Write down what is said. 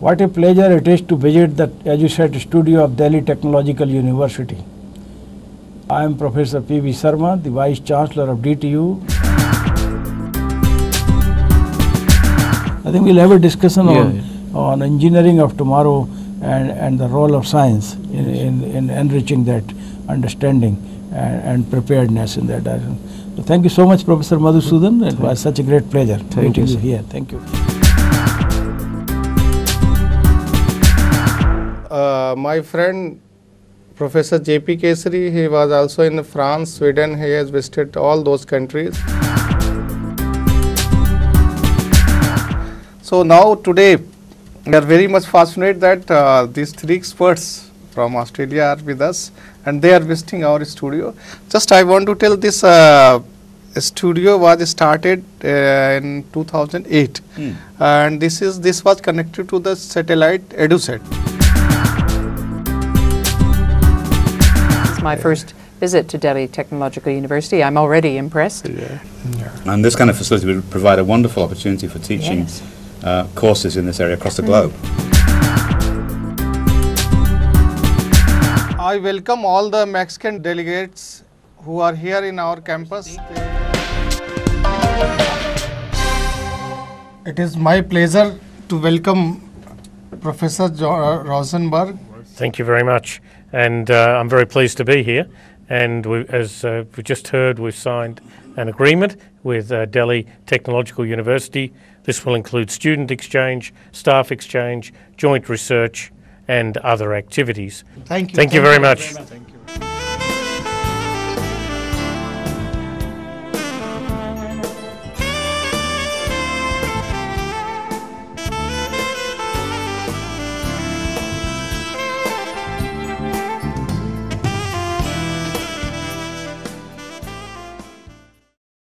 What a pleasure it is to visit the EDUSAT studio of Delhi Technological University. I am Professor P.B. Sharma, the Vice Chancellor of DTU. I think we'll have a discussion Yeah, on, on engineering of tomorrow and, and the role of science in, in, in enriching that understanding and, and preparedness in that direction. So thank you so much, Professor Madhusudan. It was such a great pleasure meeting you, you here. Thank you. Uh, my friend Professor J.P. Kesari, he was also in France, Sweden. He has visited all those countries. So now today, we are very much fascinated that uh, these three experts from Australia are with us, and they are visiting our studio. Just I want to tell this. Uh, studio was started uh, in 2008 and this is this was connected to the satellite edusat my first visit to Delhi Technological University. I'm already impressed. And this kind of facility would provide a wonderful opportunity for teaching Yes. uh, courses in this area across the globe. I welcome all the Mexican delegates who are here in our campus. It is my pleasure to welcome Professor jo- Rosenberg. Thank you very much. And uh, I'm very pleased to be here. And we, as uh, we just heard, we've signed an agreement with uh, Delhi Technological University. This will include student exchange, staff exchange, joint research, and other activities. Thank you. Thank you very much. Thank you.